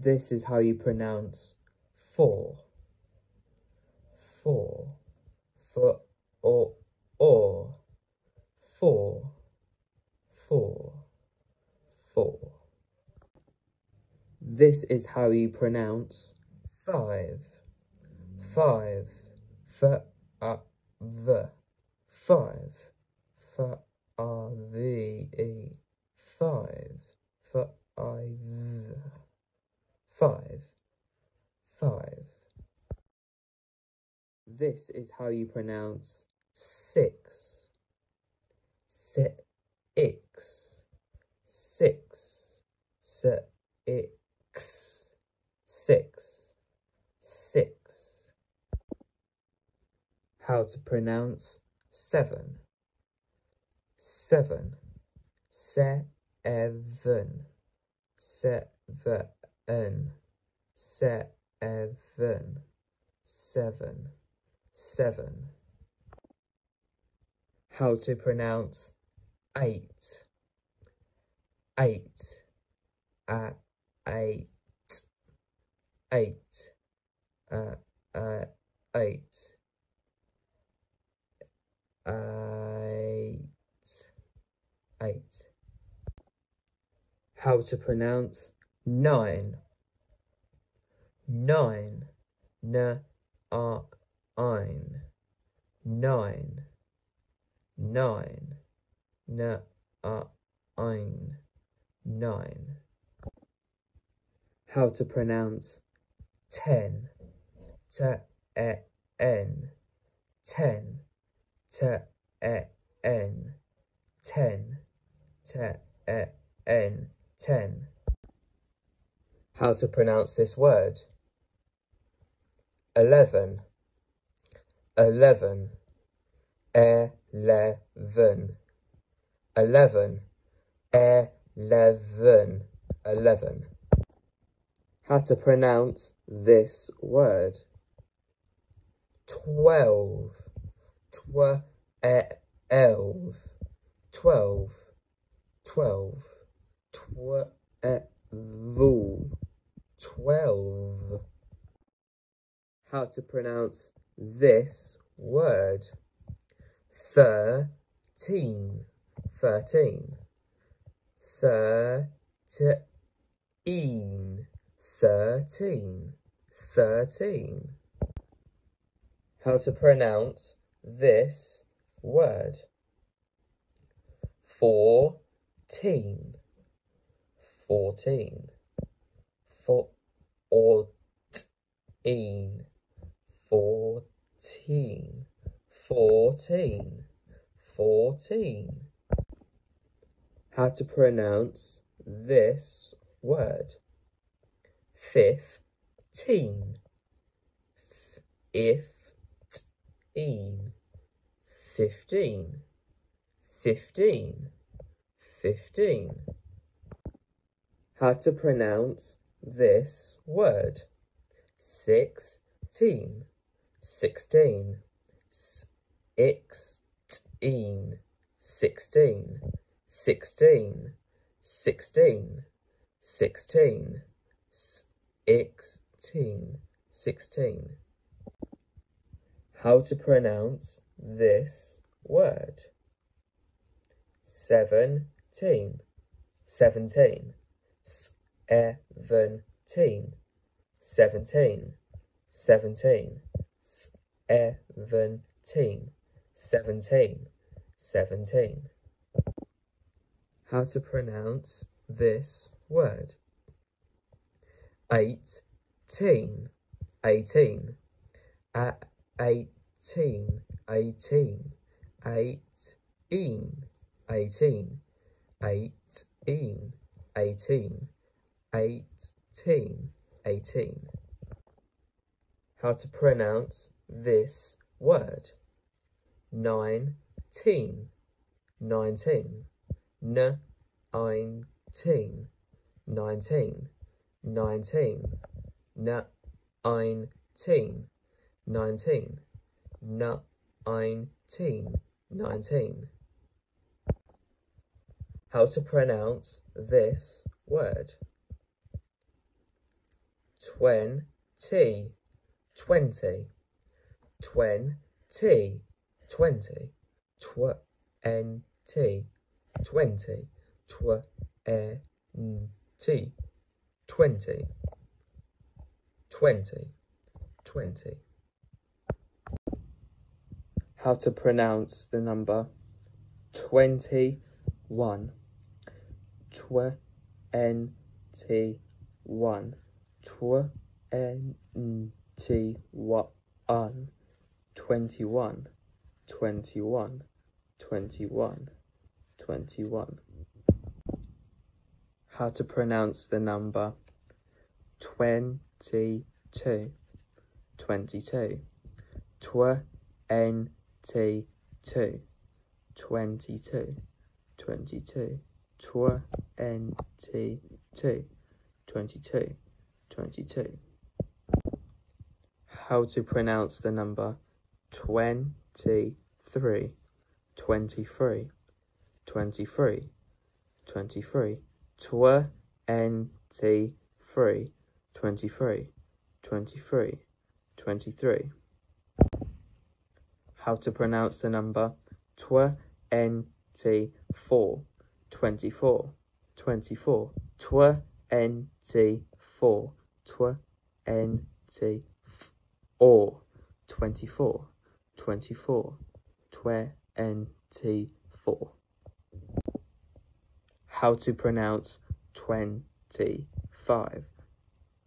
This is how you pronounce four. Four. For or or. Four. Four. Four. This is how you pronounce five. Five. F a v. Five. F a v e. Five. F i v. Five. Five. This is how you pronounce six. Six. Six. Six. Six. Six. How to pronounce seven. Seven. Seven. Seven. Seven. Seven. Seven. How to pronounce eight. Eight. A eight. Eight. Uh, uh, eight. Eight. Eight. How to pronounce nine. Nine. N, a, ein. Nine. Nine. N, a, ein. Nine. How to pronounce ten. T, e, n. Ten. T, e, n. Ten. T, e, n. Ten how to pronounce this word. 11, 11, 11, 11, 11, 11. How to pronounce this word. 12, 12, 12, 12, 12, 12. 12. How to pronounce this word. 13. 13. 13. 13. 13. How to pronounce this word. 14. 14. Fourteen. Fourteen. Fourteen. Fourteen. How to pronounce this word? Fifteen. Fifteen. Fifteen. Fifteen. Fifteen. How to pronounce this word? Sixteen. Sixteen. Sixteen. Sixteen. Sixteen. Sixteen. Sixteen. Sixteen. Sixteen. How to pronounce this word? Seventeen. Seventeen. Seventeen. Seventeen. Seventeen. Seventeen. Seventeen. Seventeen. How to pronounce this word? Eighteen. Eighteen. A eighteen. Eighteen. Eighteen. Eighteen. Eighteen. Eighteen. 18, 18. How to pronounce this word. 19, 19. N, ein, teen. 19, 19. N, ein, teen. 19, N, ein, teen. 19. How to pronounce this word twenty, twenty, twenty, twenty, twenty, twenty, twenty, twenty, twenty, twenty. How to pronounce the number twenty-one, twenty-one, twenty-one, twenty-one, twenty-one, twenty-one, twenty-one. How to pronounce the number? Twenty-two, twenty-two, twenty-two, twenty-two, twenty-two, twenty-two, twenty-two, 22. How to pronounce the number 23, 23, 23, 23, 23, 23, 23, 23. How to pronounce the number 24, 24, 24, 24, twenty-four, twenty-four, twenty-four, twenty-four. How to pronounce twenty-five,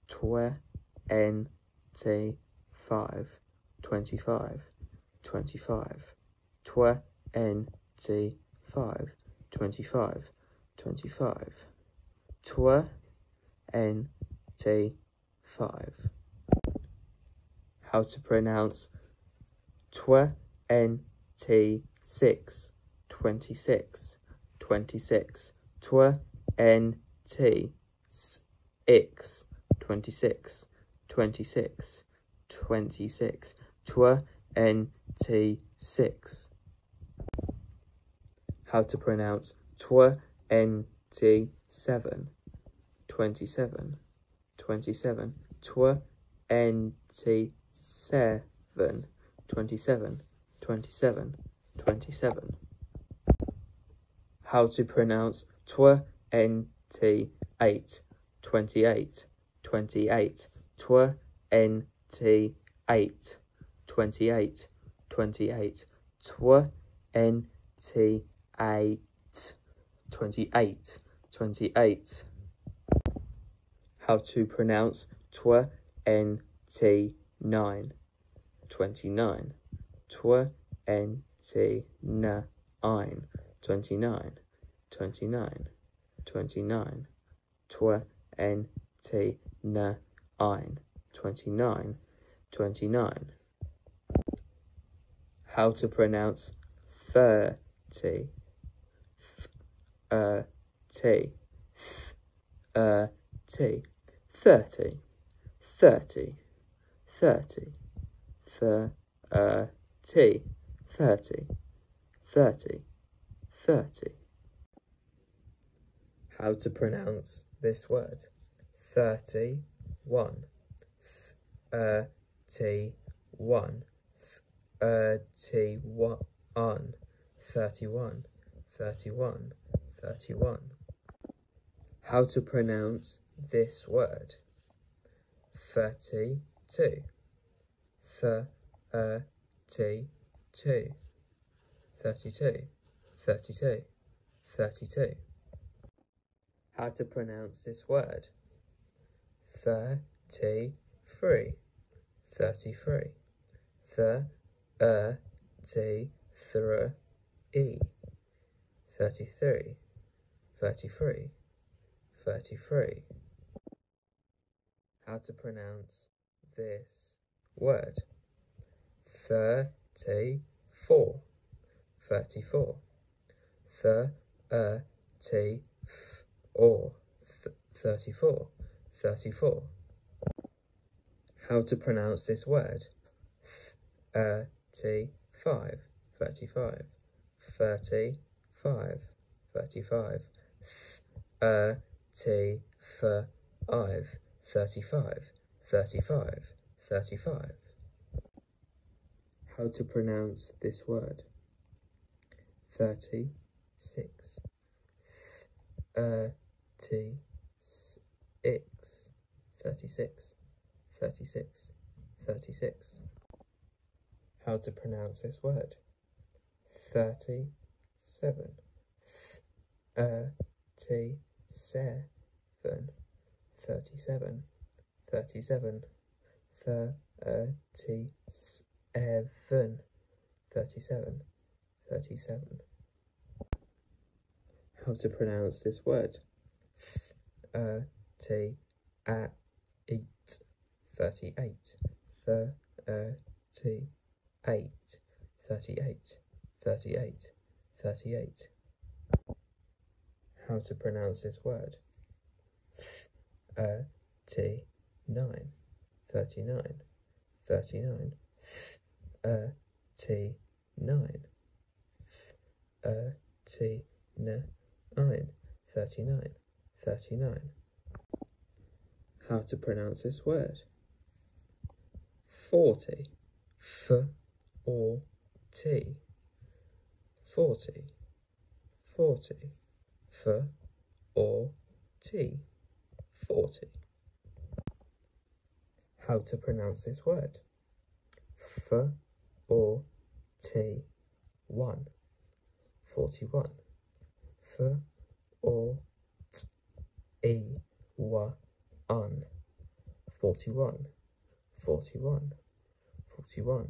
twenty-five, twenty-five, twenty-five, twenty-five, twenty-five, twenty-five, twenty-five. 5. How to pronounce twenty six, twenty six, twenty six, twenty six, twenty six, twenty six, twenty six. Twenty six. how to pronounce twenty seven, twenty seven twenty-seven, twenty-seven, twenty-seven, twenty-seven, twenty-seven. How to pronounce twenty-eight, twenty-eight, twenty-eight, twenty-eight, twenty-eight, twenty-eight, twenty-eight, twenty-eight, twenty-eight how to pronounce twenty nine, twenty nine, twenty nine, twenty nine, twenty nine, twenty nine, twenty nine, twenty nine. How to pronounce thirty, th, uh, t, th, uh, t. 30, 30, 30, 30, 30, 30, 30. How to pronounce this word? 31, 31, 31, 31, 31, 31. How to pronounce this word. 32 32 32 32 32 How to pronounce this word? 33 33. 33. 33. 33 33 33 how to pronounce this word. 34, 34, 34, 34, How to pronounce this word. 35, 35, 35, 35, 35, 35, 35, 35. How to pronounce this word. 36, 36, 36, 36, 36. How to pronounce this word. 37, 37, thirty-seven, thirty-seven, thirty-seven, thirty-seven, thirty-seven. How to pronounce this word? Thirty-eight, thirty-eight, thirty-eight, thirty-eight, thirty-eight, thirty-eight. How to pronounce this word? Thirty-nine, thirty-nine, thirty-nine, thirty-nine, thirty-nine, thirty-nine, thirty-nine. How to pronounce this word? Forty, f or t, forty, forty, f or t, forty. How to pronounce this word? F or t, one, forty-one, f or t, e, wa, un, forty-one, forty-one, forty-one.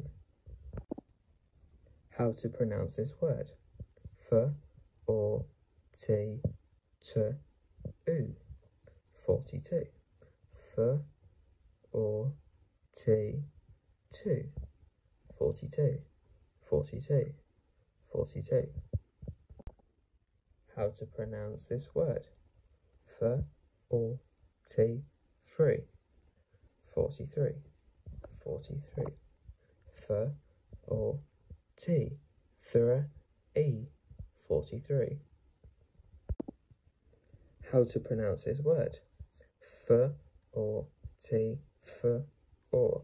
How to pronounce this word? F or t, t, u, forty-two, f or t, two, forty-two, forty-two, forty-two. How to pronounce this word? F or t, three, forty-three, forty-three, f or t, three, e, forty-three. How to pronounce this word? F or t, f or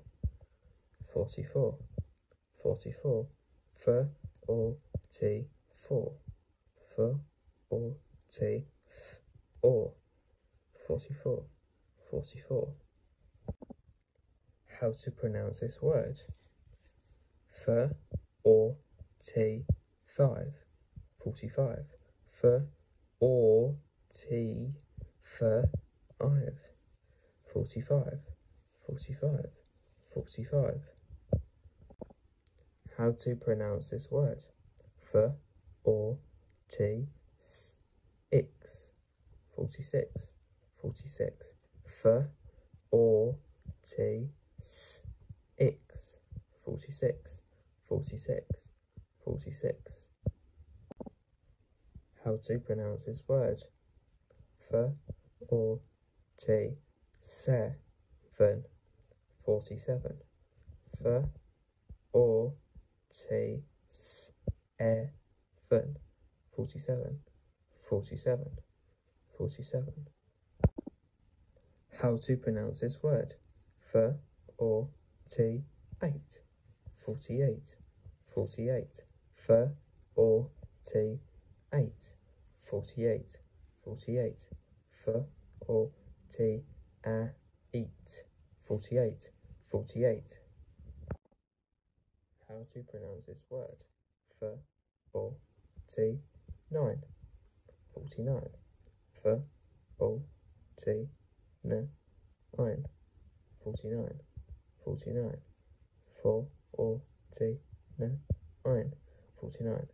forty-four, forty-four, f or t, four, f or t, f or forty-four, forty-four. How to pronounce this word? F or t, five, forty-five, f or t, five, forty-five, forty-five, forty-five. How to pronounce this word? F or t, six, forty-six, forty-six, f or t, six, forty-six, forty-six, forty-six. How to pronounce this word? F or t, seven, forty-seven, f or t, seven, forty-seven, forty-seven, forty-seven. How to pronounce this word? F or t, eight, forty-eight, forty-eight, f or t, eight, forty-eight, forty-eight, f or t, forty-eight, forty-eight. How to pronounce this word? F or t, nine, forty-nine, f or t, nine, forty-nine, forty-nine, four or t, nine, forty-nine.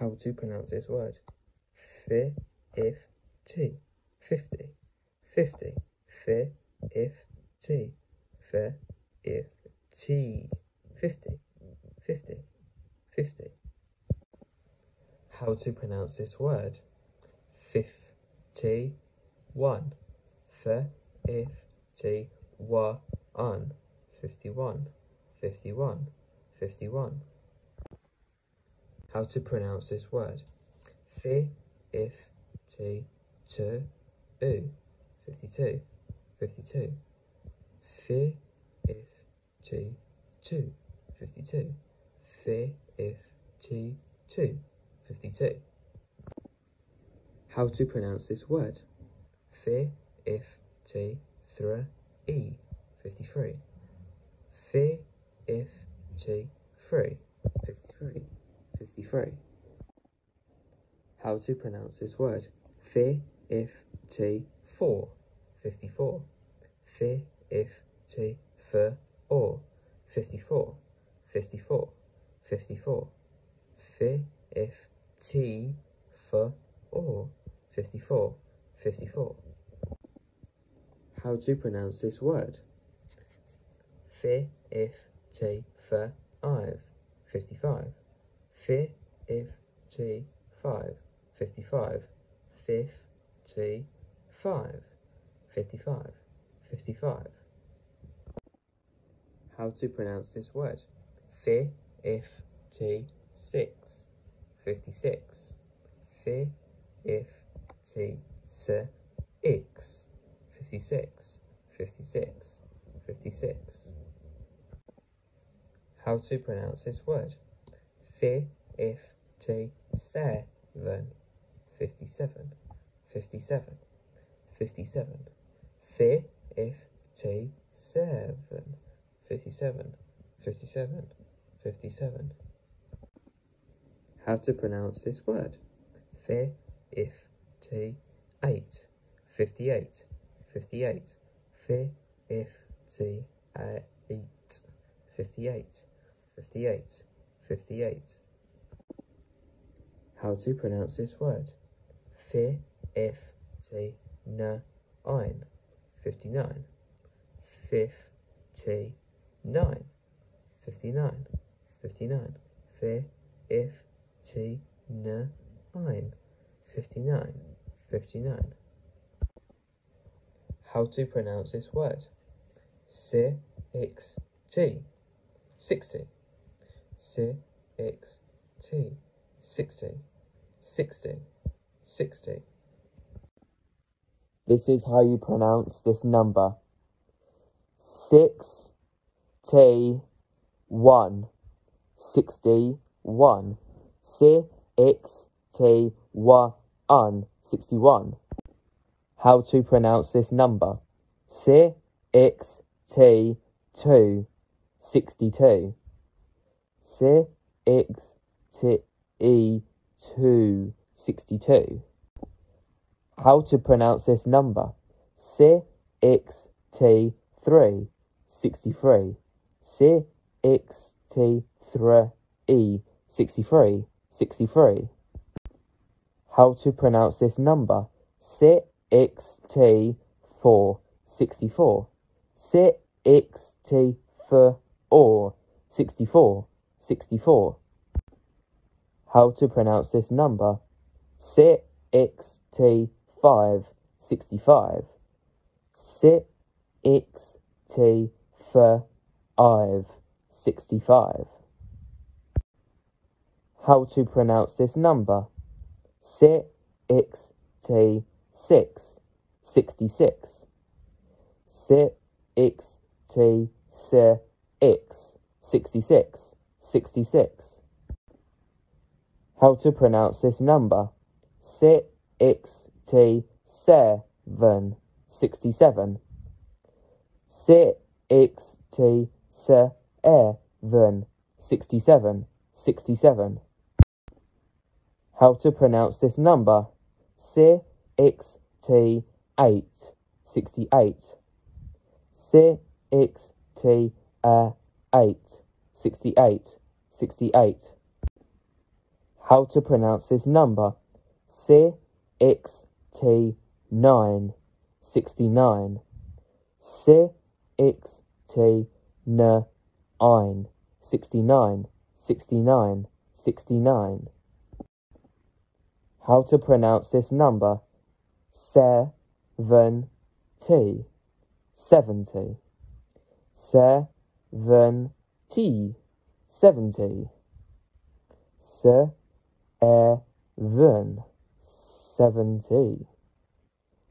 How to pronounce this word? F if t, fifty, fifty, f if t, f if t, fifty, fifty, fifty. How to pronounce this word? Fifty, one, f if t, wa, un, fifty-one, fifty-one, fifty-one. How to pronounce this word? Fi, if, t, tu, u, fifty-two, 52. Fe if t two, fifty-two. Fe if t two, fifty-two. How to pronounce this word? Fe if t three e, fifty-three. Fe if t three, fifty-three, fifty-three. How to pronounce this word? Fe if t four, fifty-four. Fe if t fur or, fifty-four, fifty-four, fifty-four. Fe if t for or, fifty-four, fifty-four. How to pronounce this word? Fe if t for ive, fifty-five. Fe if t five, fifty-five. Fifth t five, fifty-five, fifty-five. How to pronounce this word? Fi if t six, fifty-six. Fi if t se x, fifty-six, fifty-six, fifty-six. How to pronounce this word? Fi if t seven, fifty-seven, fifty-seven, fifty-seven. Fi if t seven, fifty-seven, fifty-seven, fifty-seven. How to pronounce this word? Fi if t eight, fifty-eight, fifty-eight. Fi if t eight, fifty-eight, fifty-eight, fifty-eight. How to pronounce this word? Fi if t nine, fifty-nine. Fifty-nine, fifty-nine. Fi if t nine, fifty-nine, fifty-nine. How to pronounce this word? Si x t, sixty. Si x t, sixty, sixty, sixty. This is how you pronounce this number. 6T1. 61. 6T1. 61. How to pronounce this number. 6T2. 62. Six T e two. 62 how to pronounce this number. CXT3 63 CXT3 63 63 How to pronounce this number. CXT4 64 CXT4 64 64 How to pronounce this number. CXT Five sixty-five. 65. 6 t for I've 65. How to pronounce this number? 6 t 6, 66. 6 t 6, 66, 66. How to pronounce this number? 6 T seven sixty seven. Six T seven sixty seven sixty seven. How to pronounce this number? Six T eight sixty uh, eight. Six T eight sixty eight sixty eight. How to pronounce this number? X T nine sixty nine. C X T nine sixty nine sixty nine sixty nine. How to pronounce this number? Seven T seventy. Seven T seventy. Seven seventy.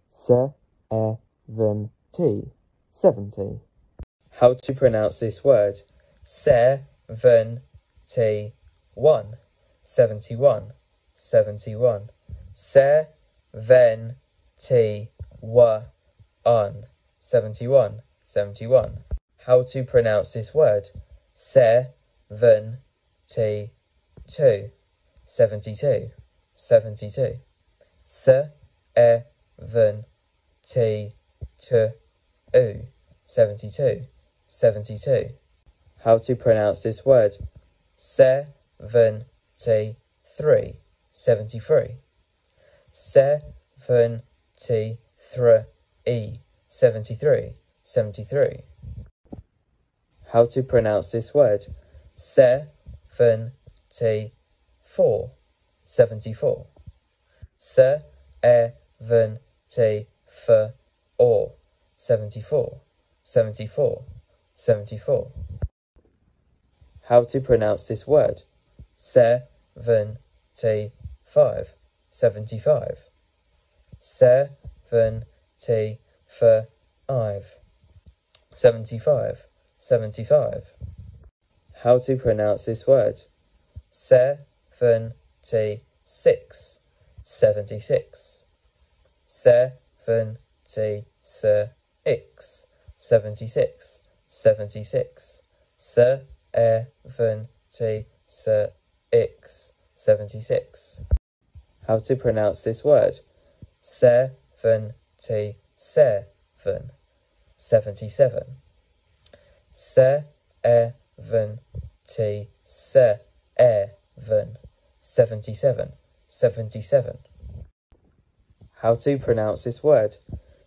Seventy. T, 70. How to pronounce this word? Seventy-one, seventy-one. Seven, T, one, seventy-one, seventy-one. How to pronounce this word? Seven, T, two, seventy-two, seventy-two. Seventy-two, seventy-two. How to pronounce this word? Seventy-three, seventy-three. Seventy-three, seventy-three, seventy-three. How to pronounce this word? Seventy-four. Seventy-four, seventy-four, seventy-four, seventy-four. How to pronounce this word? Seventy-five, seventy-five. Seventy-five, seventy-five, seventy-five. How to pronounce this word? Seventy-six, seventy-six. Seventy-six, seventy-six, seventy-six. Seventy-six, seventy-six. How to pronounce this word? Seventy-seven, seventy-seven. Seventy-seven, seventy-seven, seventy-seven. How to pronounce this word?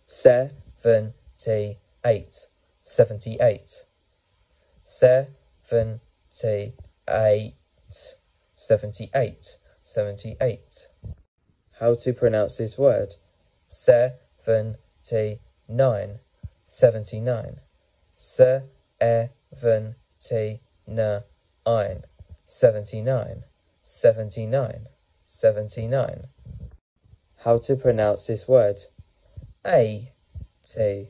78. 78. 78. 78. 78. How to pronounce this word? Seventy-nine, seventy-nine. Seventy-nine, seventy-nine, seventy-nine, seventy-nine. How to pronounce this word? Eighty,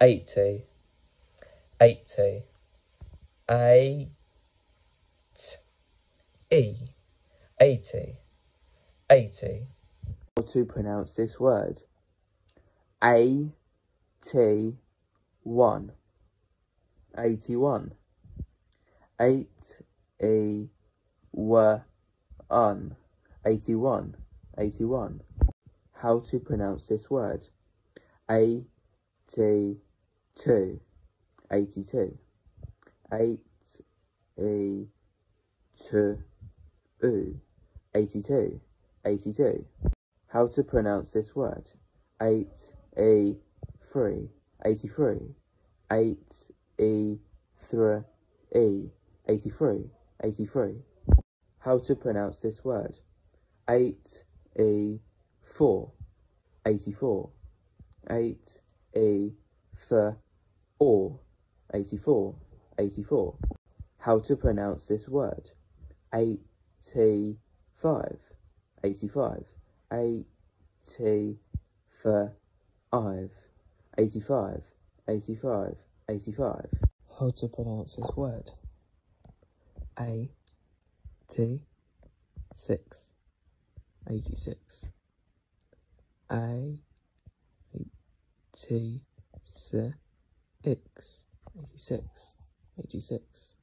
eighty, eighty. Eight, E, eighty, eighty. How to pronounce this word? A, T, 1. 81. 8, E, W, un. 81. 81. How to pronounce this word? A, T, 2. 82. 8, E, two, oo, 82, 82. How to pronounce this word? 8, E, 3, 83. 8, E, 3, E, 83, 83. How to pronounce this word? 8, E, 4, 84. 8, E, 4, or, 84, 84. How to pronounce this word? 85, 85. 85, 85, 85, 85. How to pronounce this word? A T six eighty six. A T eighty six eighty six.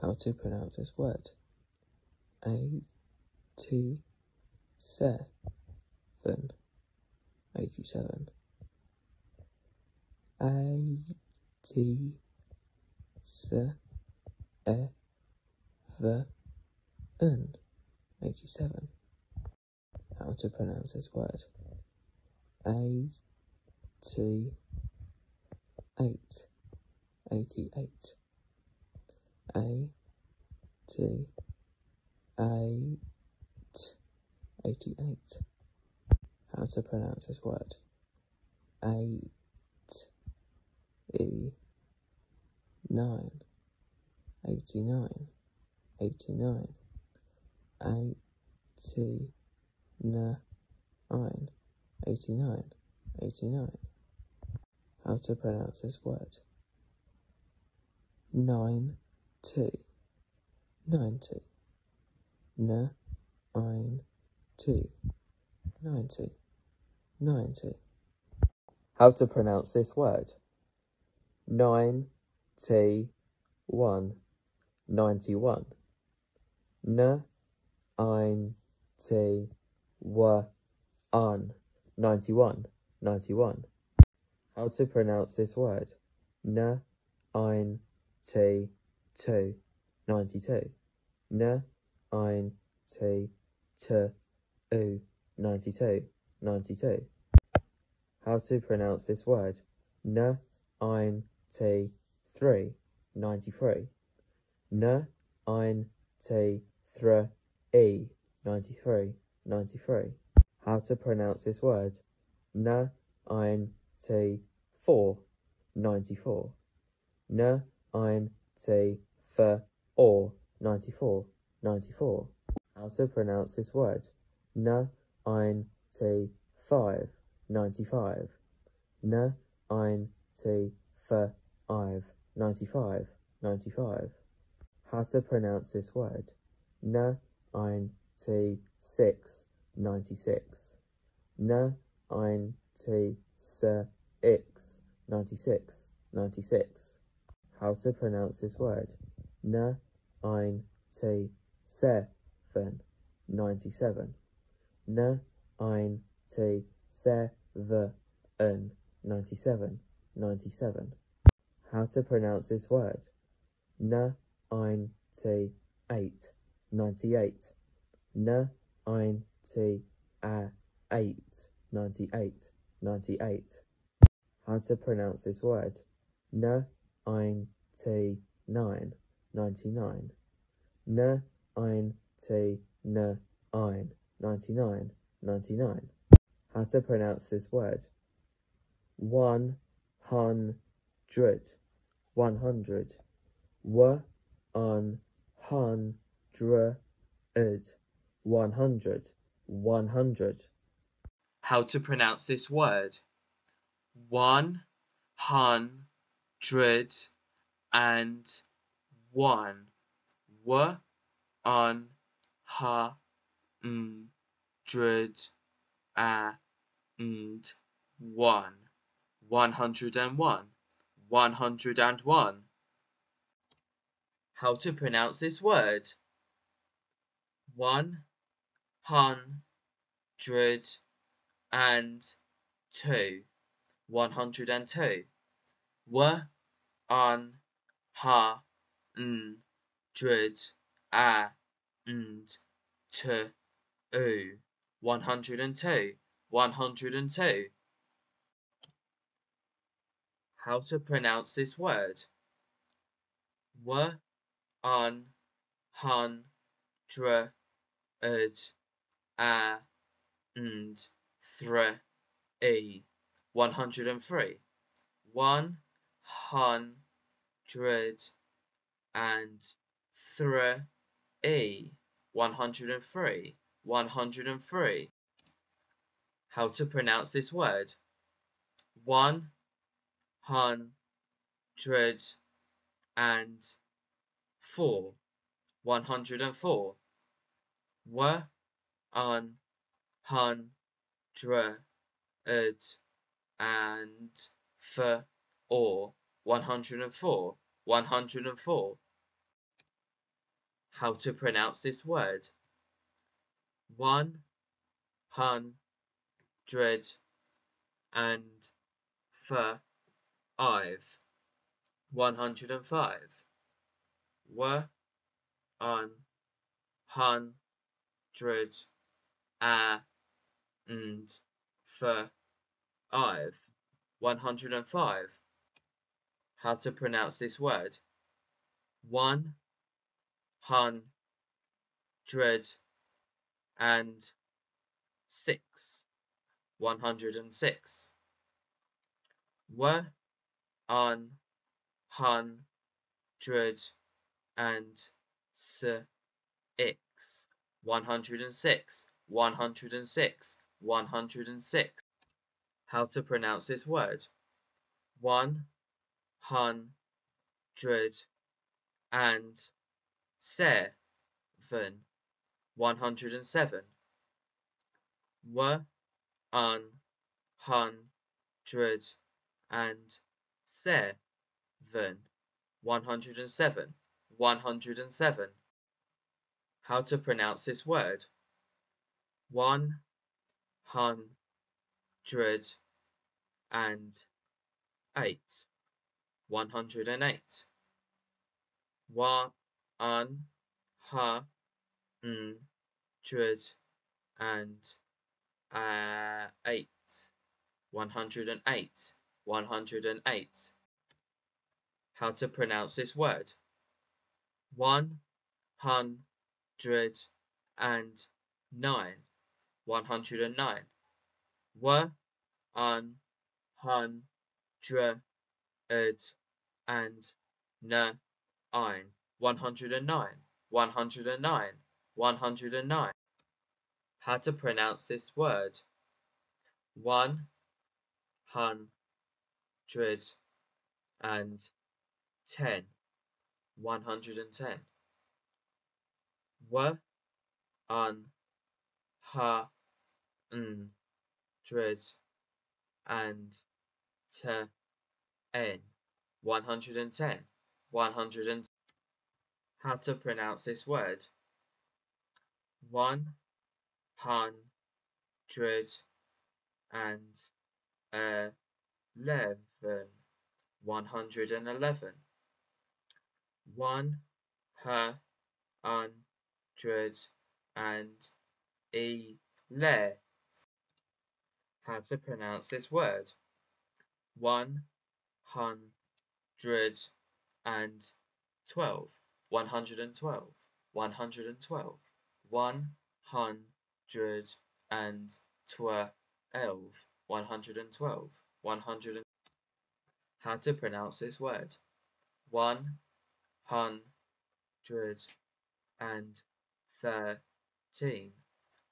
How to pronounce this word? A T seven eighty seven. A T seven eighty seven. How to pronounce this word? A T eight eighty eight. A T eight eighty eight. How to pronounce this word? Eight E nine eighty nine eighty nine eighty nine, How to pronounce this word? 90, 90, nine, 90, 90, How to pronounce this word? 91, 91, 91 were un 91 91 how to pronounce this word? N ein t two 92 n ein t t u 92 92 how to pronounce this word? N ein t 3 93 n ein t 3 e 93 three ninety three. How to pronounce this word? N ein T four ninety four. N ein T f or ninety four ninety four. How to pronounce this word? N ein T five ninety five. N ein T f ive ninety five ninety five. How to pronounce this word? N ein T six ninety six. N ein T s x ninety six ninety six. How to pronounce this word? N ein T seven ninety seven. N ein T seven ninety seven ninety seven. How to pronounce this word? N ein T eight ninety eight. N ein T a eight ninety eight ninety eight. How to pronounce this word? N ein T nine ninety nine. N ein T n ein ninety nine ninety nine. How to pronounce this word? One hundred one hundred. W un hun dr ed one hundred one hundred. How to pronounce this word? One hundred and one. W un ha n dred a and one. One hundred and one. One hundred and one. How to pronounce this word? One hundred and two. One hundred and two. W un ha n dred a and t o. One hundred and two. One hundred and two. How to pronounce this word? W un hun dr ed a and thr e. One hundred and three. One hundred and thr e. One hundred and three. One hundred and three. How to pronounce this word? One hundred and four. One hundred and four. W un hun dr ed and f or one hundred and four. One hundred and four. How to pronounce this word? One hundred and five. One hundred and five. W un hundred a and hundred and five. How to pronounce this word? One hundred and six. One hundred and six. W un hundred and six. One hundred and six. One hundred and six. One hundred and six. How to pronounce this word? one hundred and seven, one hundred and seven. One hundred and seven, one hundred and seven, one hundred and seven. How to pronounce this word? One hundred and eight, one hundred and eight. One hundred and uh, eight, one hundred and eight, one hundred and eight. How to pronounce this word? One hundred and nine, one hundred and nine. One hundred and nine, one hundred and nine, one hundred and nine, one hundred and nine. How to pronounce this word? One hundred and ten, one hundred and ten. One hundred mm, and ten, one hundred and ten, one hundred and. How to pronounce this word? One hundred and eleven, one hundred and eleven. One hundred and eleven. How to pronounce this word? One hundred and twelve, one hundred and twelve, one hundred and twelve, one hundred and twelve, one hundred and twelve, one hundred and. How to pronounce this word? One hundred and thirteen,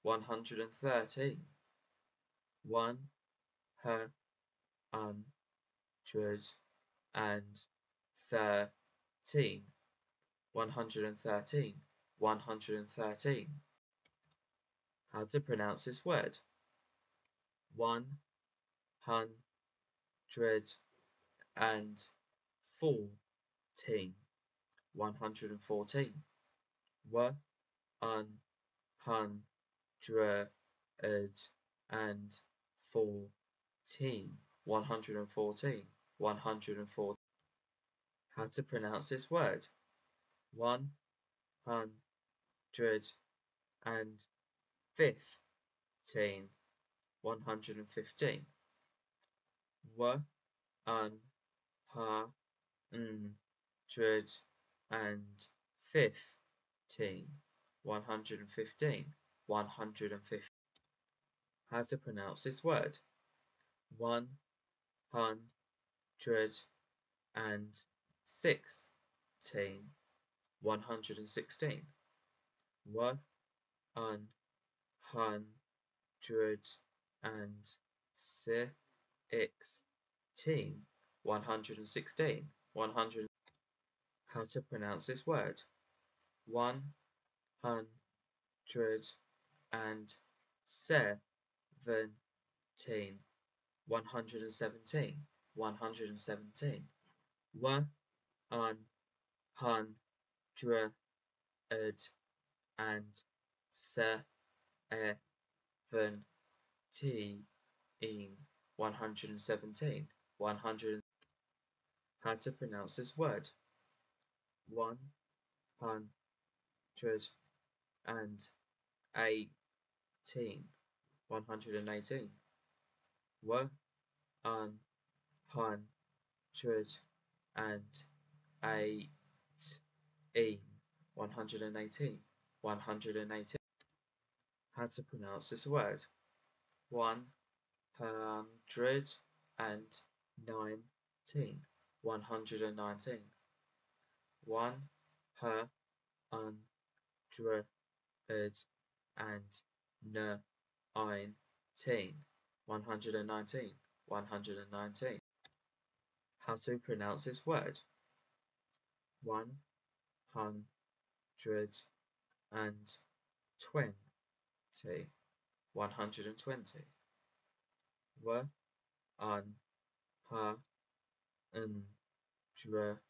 one hundred and thirteen, one hundred and thirteen, one hundred and thirteen, one hundred and thirteen. How to pronounce this word? One hundred and fourteen, one hundred and fourteen. One hundred and fourteen, one hundred and fourteen, one hundred and fourteen. How to pronounce this word? One hundred and fifteen, one hundred and fifteen. One hundred and fifteen, one hundred and fifteen, one hundred and fifteen. How to pronounce this word? One hundred and sixteen, one hundred and sixteen. One hundred and sixteen, one hundred and sixteen, one hundred. How to pronounce this word? One hundred and seventeen, one hundred and seventeen, one hundred and seventeen. One hundred and seventeen, one hundred and seventeen, one hundred. How to pronounce this word? One hundred and one hundred and eighteen. One hundred and eighteen, one hundred and eighteen, one hundred and eighteen. How to pronounce this word? One hundred and nineteen, one hundred and nineteen. One hundred and nineteen, one hundred and nineteen, one hundred and nineteen. How to pronounce this word? One hundred and twenty. One hundred and twenty. W un ha n dr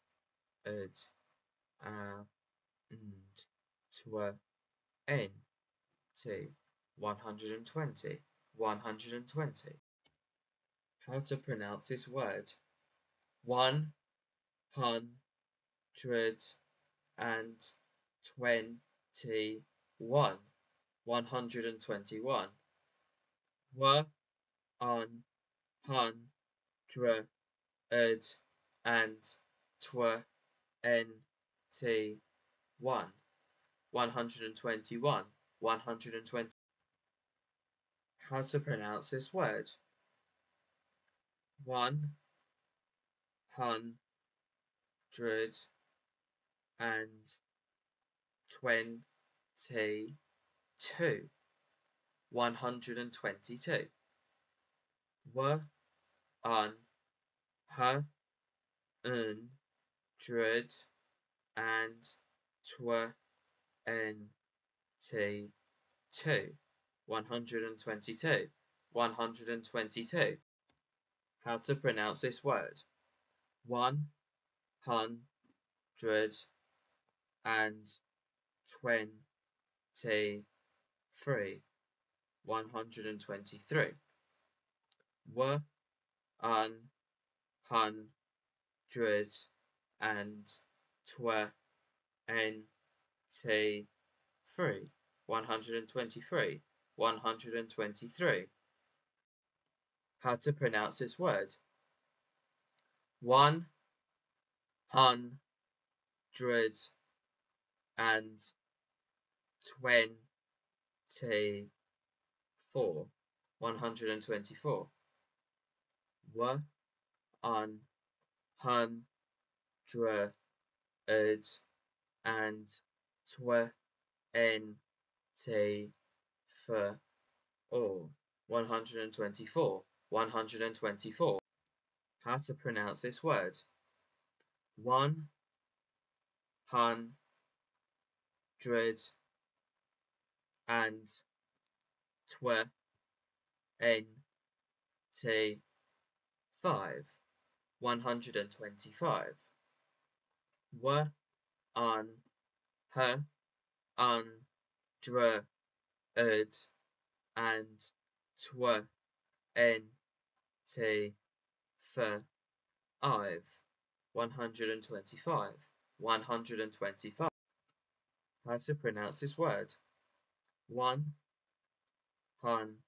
ed and tw n t. One hundred and twenty. One hundred and twenty. How to pronounce this word? One hundred and twenty one. One hundred and twenty one. W un hun dr ed and tw n t one. One hundred and twenty one. One hundred and twenty. How to pronounce this word? One hundred and twenty two. One hundred and twenty two. One hundred and twenty two. One hundred and twenty two. How to pronounce this word? One hundred and twenty three. One hundred and twenty three. W un hundred and twenty three. One hundred and twenty three. One hundred and twenty three. How to pronounce this word? One hundred and twenty four. One hundred and twenty Oh, hundred and twenty four. How to pronounce this word? One hundred and twenty five. One hundred and twenty five. W un h un dr ed and tw n t f ive. One hundred and twenty five. One hundred and twenty five. How to pronounce this word? One hundred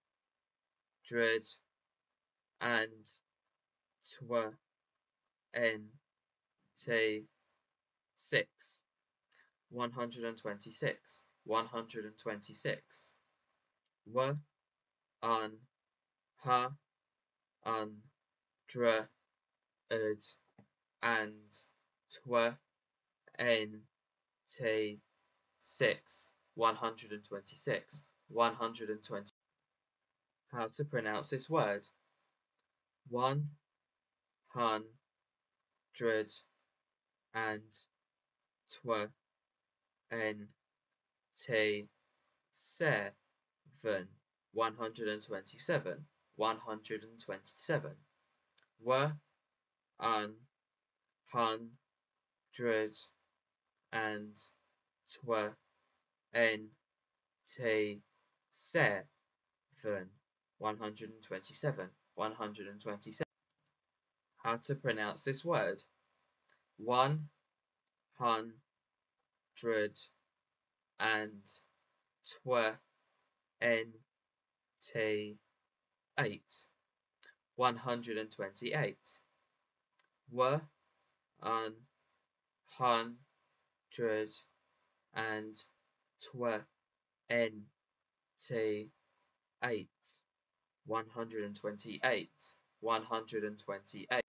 and tw n t six. One hundred and twenty six. One hundred and twenty six. W un h un dr ed and tw n t six. One hundred and twenty six. One hundred and twenty. How to pronounce this word? One hundred and tw n t seven. One hundred and twenty seven. One hundred and twenty seven. W un hundred and tw n t seven. One hundred and twenty seven. One hundred and twenty seven. How to pronounce this word? One hundred and tw n t eight. One hundred and twenty eight. W un hundred and tw n t eight. One hundred and twenty eight. One hundred and twenty eight.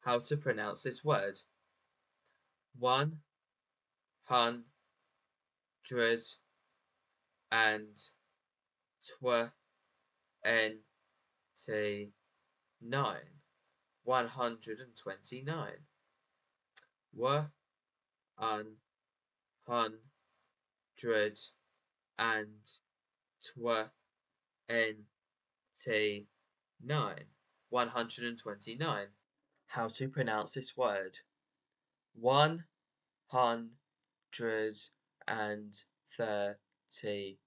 How to pronounce this word? One hundred and tw n t nine. one hundred and twenty nine. One hundred and twenty nine. One hundred and twenty nine. How to pronounce this word? One hundred and thirty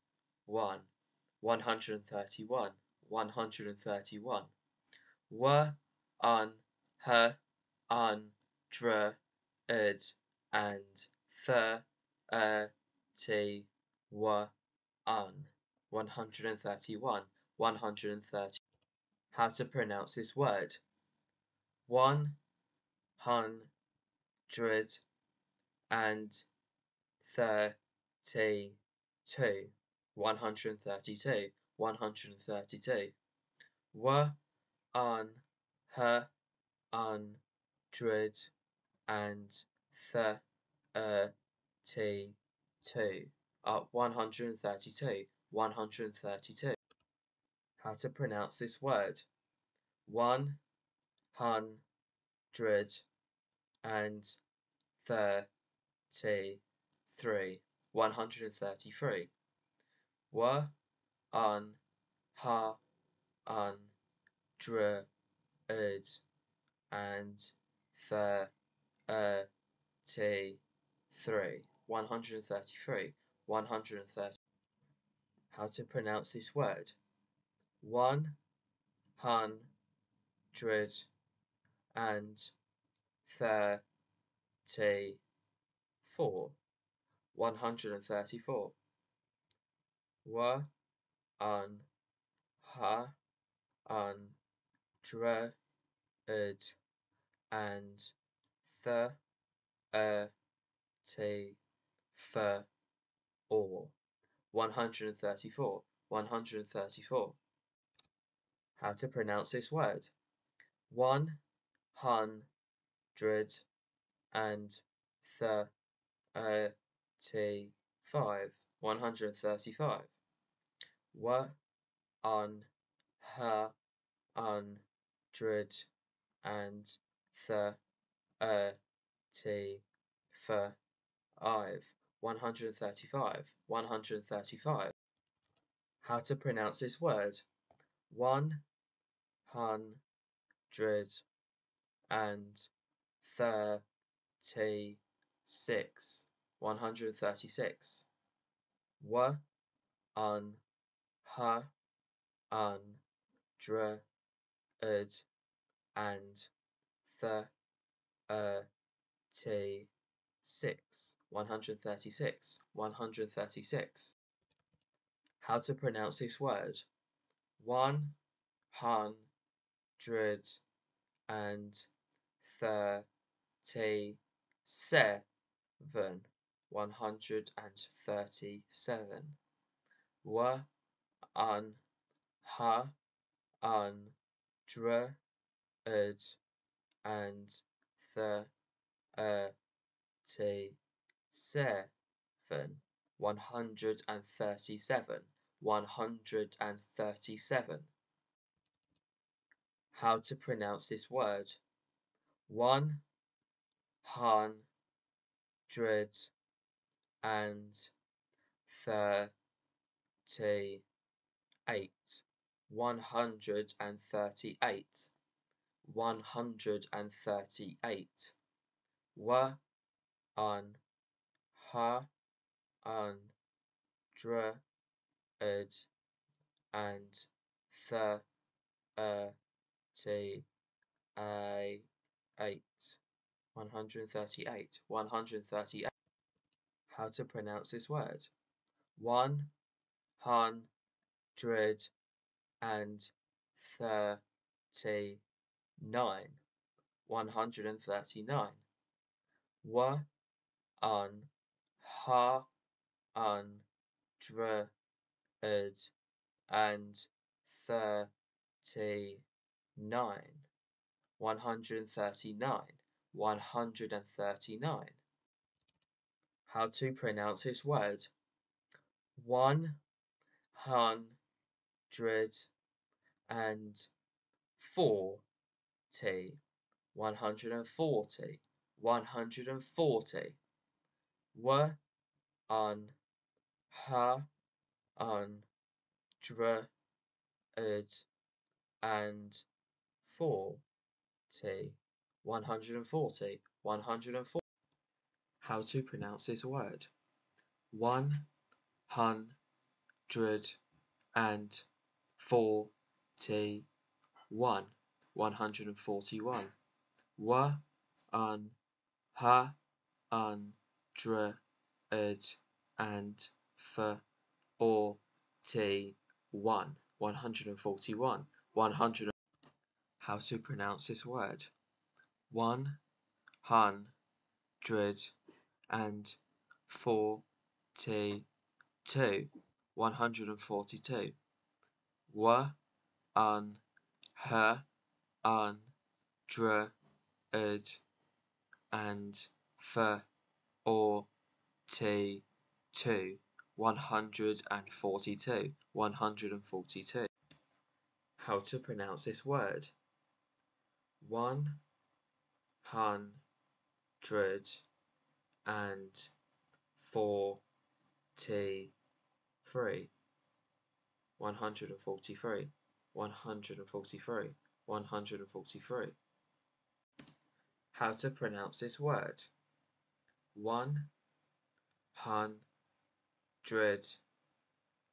one. One hundred and thirty one. One hundred and thirty one. One hundred and thirty one. One hundred and thirty one. One hundred and thirty. How to pronounce this word? One hundred and thirty two. One hundred and thirty two. One hundred and thirty two. One hundred and thirty two. Uh, one hundred and thirty two. One hundred and thirty two. How to pronounce this word? One hundred and thirty three, one hundred and thirty-three. Were, un, ha, un, dr, ud, and th, er, t, three, one hundred and thirty-three, one hundred and thirty. How to pronounce this word? One, hun, dred, and the, t, four. 134. Wa, an, ha, an, dre, ed, and th, er, t, f, or. 134. 134. How to pronounce this word. One hundred and th, One hundred and thirty five. 135. Were on her hundred and thirty five. 135. 135. How to pronounce this word? One hundred and thirty six. 136. Wa, un, ha, un, dr, ud, and th, er, t, 6. 136. 136. How to pronounce this word? One, hun, dred, and thirty-seven. 137 w an ha an dr ud and th er ti seven 137 137 how to pronounce this word. One hundred and thirty eight. One hundred and thirty eight. One hundred and thirty eight. One hundred and thirty eight. One hundred and thirty eight. One hundred and thirty eight. How to pronounce this word? One hundred and thirty nine. One hundred and thirty nine. One hundred and thirty nine. One hundred and thirty nine. One hundred and thirty nine. How to pronounce this word? One hundred and forty. one hundred and forty, one hundred and forty. W, un, ha, un, dr, ed, and forty, one hundred and forty, one hundred and forty. How to pronounce this word? One, hun, dred, and forty, one, hundred and forty-one. W, un, ha, un, dr, ed, and f, or, t, one, one hundred and forty-one, one hundred. How to pronounce this word? One, hun, dred, and forty, two, one hundred and forty-two. W, un, her, un, dr, ed, and f, or, t, two, one hundred and forty-two, one hundred and forty-two. How to pronounce this word? One hundred and forty-three, 143 143 143 How to pronounce this word? One, hun, dred,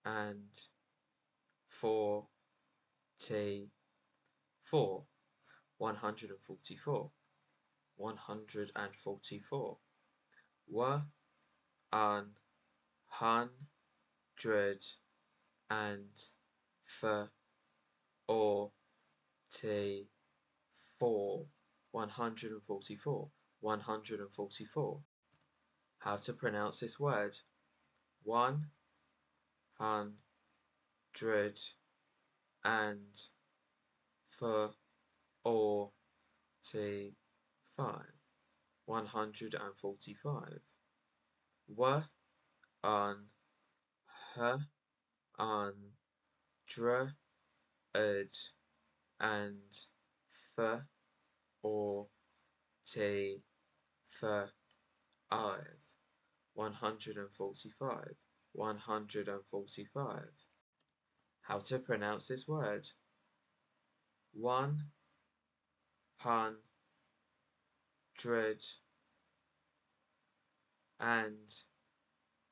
and forty-four, one hundred and forty-four, one hundred and forty-four. W, un, hun, dred, and f, or, t, four, one hundred and forty-four, one hundred and forty-four. How to pronounce this word? One, hun, dred, and f, or, t, five, one hundred and forty-five. W, an h, an dr, ed, and f, or, t, five, one hundred and forty-five, one hundred and forty-five. How to pronounce this word? One, hun, Hundred and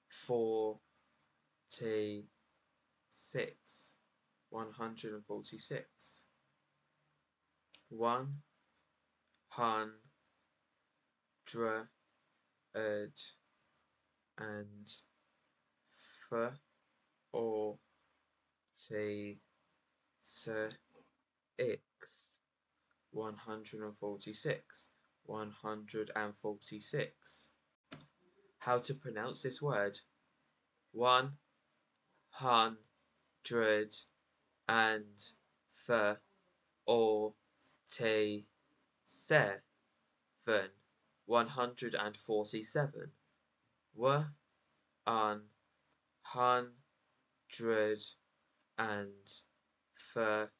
forty-six, one hundred and forty-six, one hundred and forty-six, one hundred and forty-six. 146. How to pronounce this word? One hundred and for or t seven. 147. Were an hundred and for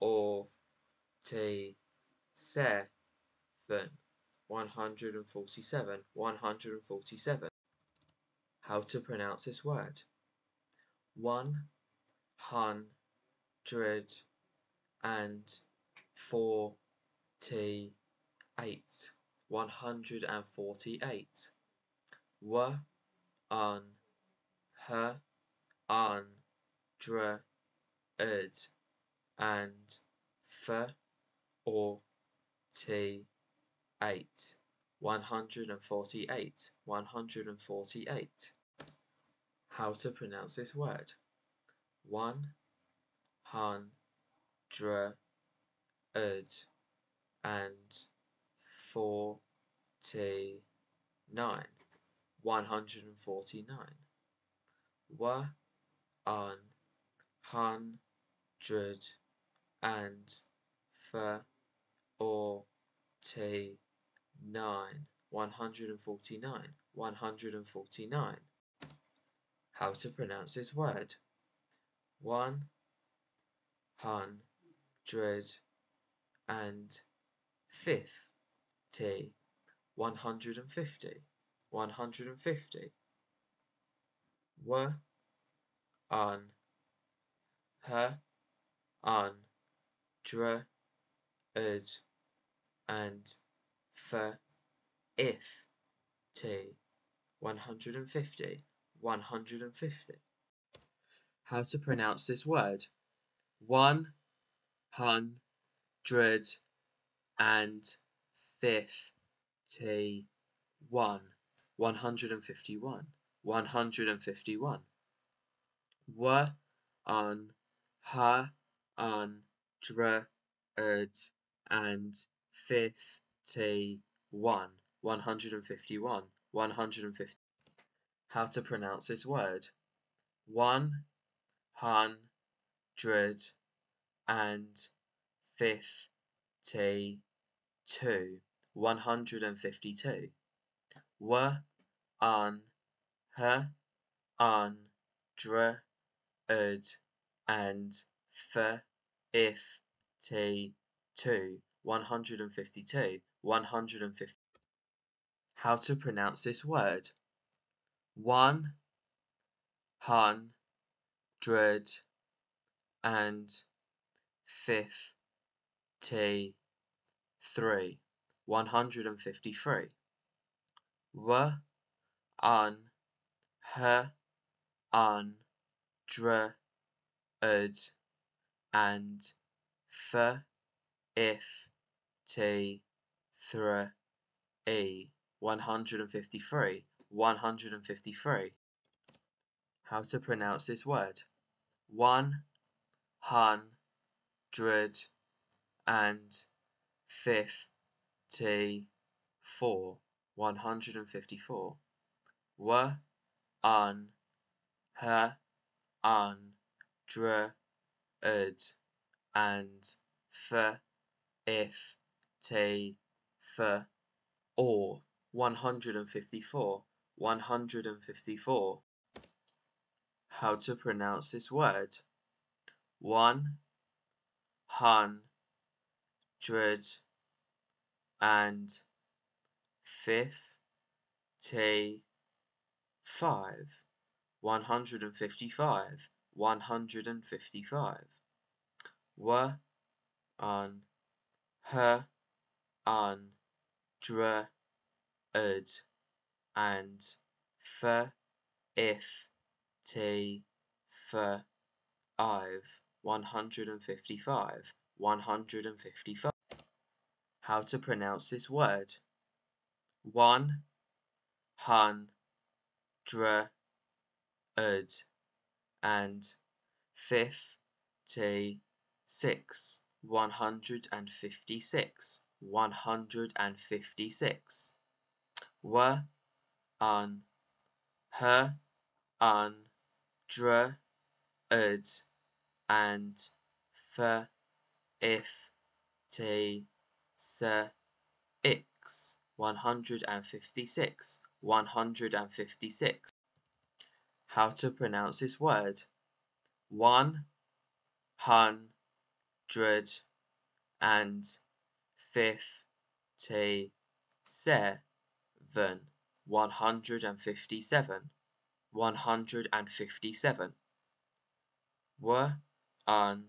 or te seven one hundred and forty-seven, one hundred and forty-seven. How to pronounce this word? One, hun, dred, and forty-eight, one hundred and forty-eight. W, un, h, un, dred, and f, or, t, eight, one hundred and forty-eight, one hundred and forty-eight. How to pronounce this word? One, hun, dred, and forty-nine, one hundred and forty-nine. One hundred and forty-nine, one hundred and forty-nine. How to pronounce this word? One, hun, dred, and fifty, one hundred and fifty, one hundred and fifty. Were, un, her, un, dr, ed, and f, if, t, one hundred and fifty, one hundred and fifty. How to pronounce this word? One, hundred and fifty one. One hundred and fifty one. W un ha un dr ed and fifty one. One hundred and fifty one. 151 150 How to pronounce this word? One hundred and fifty two. W, un, h, un, dr, ed, and f, if, t, two, one hundred and fifty two, one hundred and fifty. How to pronounce this word? One, hun, dred, and fifty three, one hundred and fifty three. W, un, h, un, dr, ed, and f, if, t, thr, e, one hundred and fifty three, one hundred and fifty three. How to pronounce this word? One, hun, dred, and fifty four, one hundred and fifty four. W, un, her un, dr, and f, if, t, f, or, one hundred and fifty four, one hundred and fifty four. How to pronounce this word? One, hun, dred, and fifty five, one hundred and fifty five, one hundred and fifty five. Dr, ed, and f, if, t, f, ive, one hundred and fifty five, one hundred and fifty five how to pronounce this word. One, hun, dr, ed, and fifty six, one hundred and fifty six, one hundred and fifty six. W, un, h, un, dr, ud, and f, if, t, s x. one hundred and fifty six one hundred and fifty six how to pronounce this word. One hun dred and fifty seven one hundred and fifty seven one hundred and fifty seven w un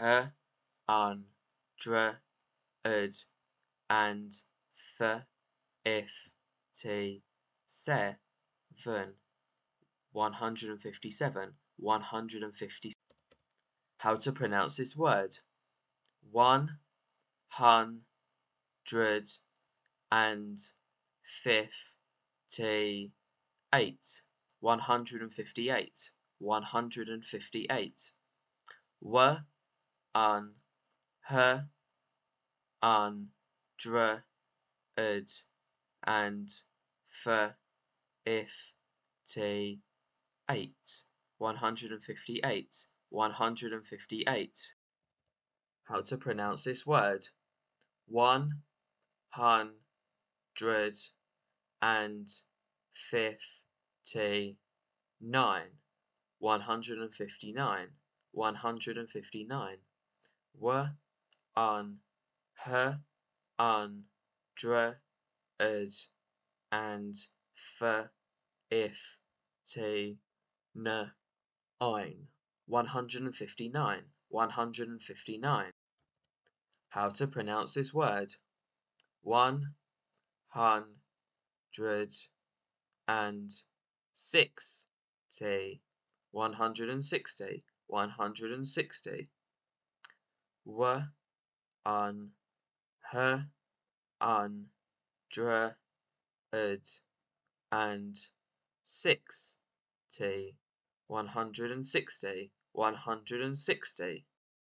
h un dr ed, and th, if, t, se, vn, 157, 150. How to pronounce this word? One, hun, dred, and fifth, t, eight, 158, 158. Were an her, un, dr, and for if, t, eight, one hundred and fifty-eight, one hundred and fifty-eight. How to pronounce this word? One, hun, dred, and fifty nine, one hundred and fifty nine, one hundred and fifty nine. Were un, her un, dr, ed, and f, if, t, n, ein. 159. 159. How to pronounce this word? One, hun, dred, and six, t, 160. 160. W, un, h, un, dr, ed, and six, t, 160. 160.